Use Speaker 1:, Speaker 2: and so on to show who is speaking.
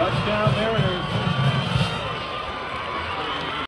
Speaker 1: Touchdown Mariners.